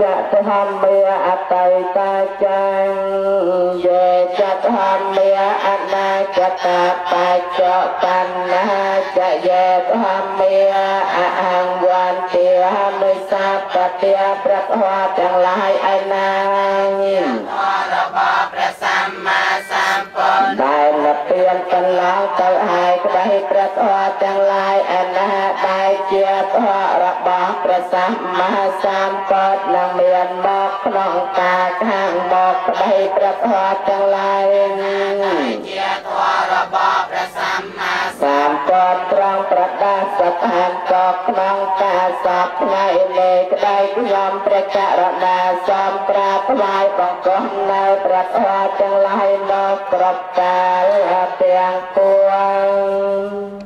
ចតហមេអតៃតាចាងយេចតហមេអនាគតបច្ចៈបណ្ណាចយេតហមេអអង្វន្តិហមិសាបតិប្រតហទាំងឡាយ ទៅហើយក្តីព្រះធម៌ទាំងឡាយឯណាដែលជាធម៌របស់ព្រះសម្មាសម្ពុទ្ធនឹងមានមកក្នុងការខាងមកក្តីព្រះធម៌ទាំងឡាយជាធម៌របស់ព្រះសម្មាសម្ពុទ្ធត្រង់ ប្រដាស្ថានក៏ក្នុងការសពថ្ងៃនៃក្តីខ្ញុំព្រះករុណាសូមប្រាថ្នាបង្គំនៅព្រះធម៌ទាំងឡាយមកគ្រប់កាលទាំងពួង